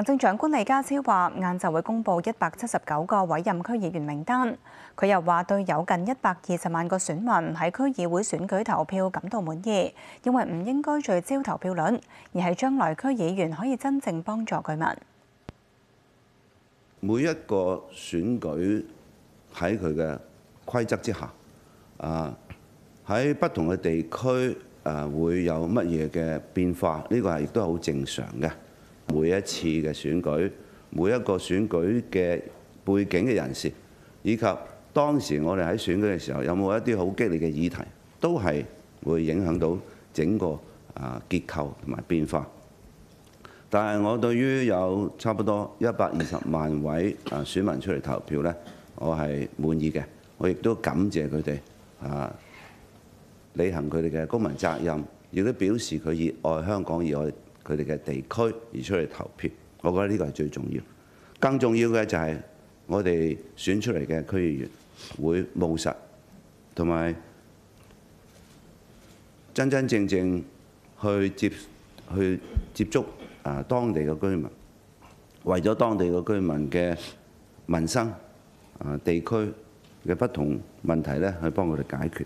行政長官李家超話：晏晝會公布一百七十九個委任區議員名單。佢又話對有近一百二十萬個選民喺區議會選舉投票感到滿意，因為唔應該聚焦投票率，而係將來區議員可以真正幫助居民。每一個選舉喺佢嘅規則之下，啊喺不同嘅地區啊會有乜嘢嘅變化？呢個係亦都係好正常嘅。每一次嘅選舉，每一個選舉嘅背景嘅人士，以及當時我哋喺選舉嘅時候有冇一啲好激烈嘅議題，都係會影響到整個啊結構同埋變化。但係我對於有差不多一百二十萬位啊選民出嚟投票呢，我係滿意嘅。我亦都感謝佢哋啊履行佢哋嘅公民責任，亦都表示佢熱愛香港，熱愛佢哋嘅地區而出嚟投票，我覺得呢個係最重要。更重要嘅就係我哋選出嚟嘅區議員會務實，同埋真真正正去接去接觸啊當地嘅居民，為咗當地嘅居民嘅民生啊地區嘅不同問題咧，去幫佢哋解決。